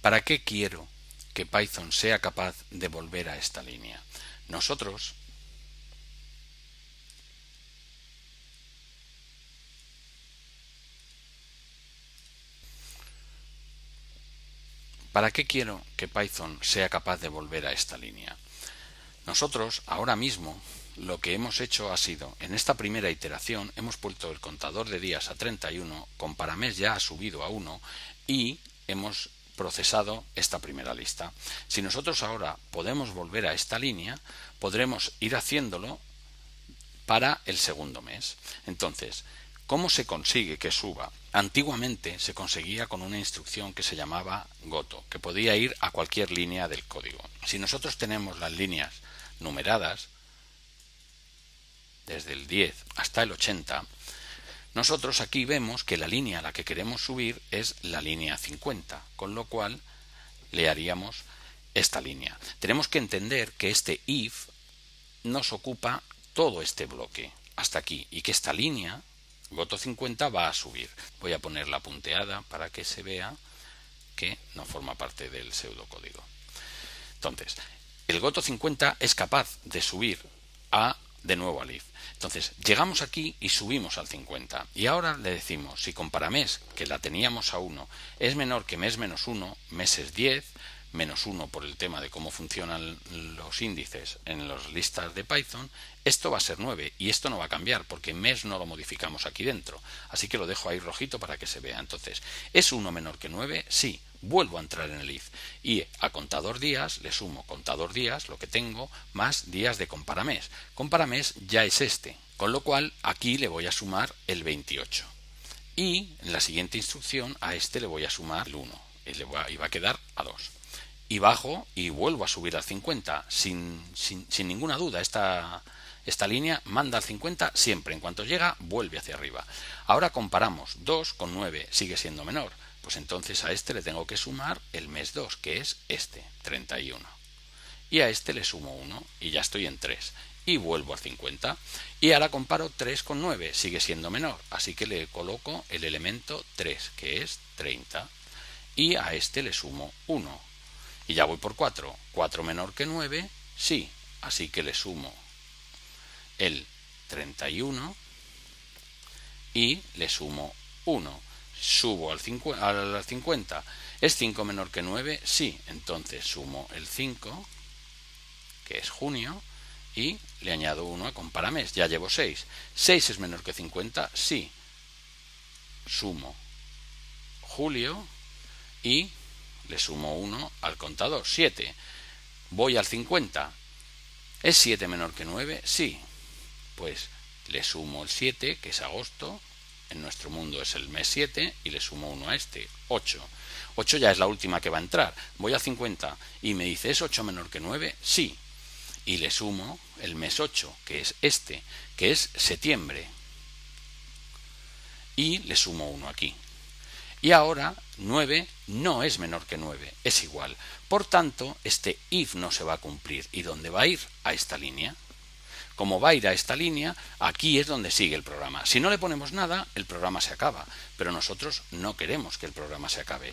¿Para qué quiero que Python sea capaz de volver a esta línea? Nosotros ¿Para qué quiero que Python sea capaz de volver a esta línea? Nosotros ahora mismo lo que hemos hecho ha sido, en esta primera iteración, hemos puesto el contador de días a 31, con paramés ya ha subido a 1 y hemos procesado esta primera lista. Si nosotros ahora podemos volver a esta línea, podremos ir haciéndolo para el segundo mes. Entonces, ¿cómo se consigue que suba? Antiguamente se conseguía con una instrucción que se llamaba goto, que podía ir a cualquier línea del código. Si nosotros tenemos las líneas numeradas, desde el 10 hasta el 80, nosotros aquí vemos que la línea a la que queremos subir es la línea 50, con lo cual le haríamos esta línea. Tenemos que entender que este if nos ocupa todo este bloque hasta aquí y que esta línea goto 50 va a subir. Voy a poner la punteada para que se vea que no forma parte del pseudocódigo. Entonces, el goto 50 es capaz de subir a de nuevo al if. Entonces, llegamos aquí y subimos al 50. Y ahora le decimos, si con mes, que la teníamos a 1, es menor que mes menos 1, mes es 10, menos 1 por el tema de cómo funcionan los índices en las listas de Python, esto va a ser 9 y esto no va a cambiar porque mes no lo modificamos aquí dentro. Así que lo dejo ahí rojito para que se vea. Entonces, ¿es 1 menor que 9? Sí, vuelvo a entrar en el if y a contador días le sumo contador días, lo que tengo, más días de comparamés. Comparamés ya es este, con lo cual aquí le voy a sumar el 28. Y en la siguiente instrucción a este le voy a sumar el 1 y, va a quedar a 2 y bajo y vuelvo a subir al 50 sin, sin, sin ninguna duda. Esta, esta línea manda al 50 siempre. En cuanto llega, vuelve hacia arriba. Ahora comparamos 2 con 9, sigue siendo menor. Pues entonces a este le tengo que sumar el mes 2, que es este, 31. Y a este le sumo 1 y ya estoy en 3. Y vuelvo al 50. Y ahora comparo 3 con 9, sigue siendo menor. Así que le coloco el elemento 3, que es 30. Y a este le sumo 1, y ya voy por 4. 4 menor que 9, sí. Así que le sumo el 31 y le sumo 1. Subo al 50. ¿Es 5 menor que 9? Sí. Entonces sumo el 5, que es junio, y le añado 1 a comparamés. Ya llevo 6. ¿6 es menor que 50? Sí. Sumo julio y le sumo 1 al contador, 7. Voy al 50. ¿Es 7 menor que 9? Sí. Pues le sumo el 7, que es agosto, en nuestro mundo es el mes 7, y le sumo 1 a este, 8. 8 ya es la última que va a entrar. Voy al 50 y me dice, ¿es 8 menor que 9? Sí. Y le sumo el mes 8, que es este, que es septiembre. Y le sumo 1 aquí. Y ahora 9 no es menor que 9, es igual. Por tanto, este if no se va a cumplir. ¿Y dónde va a ir? A esta línea. Como va a ir a esta línea, aquí es donde sigue el programa. Si no le ponemos nada, el programa se acaba. Pero nosotros no queremos que el programa se acabe.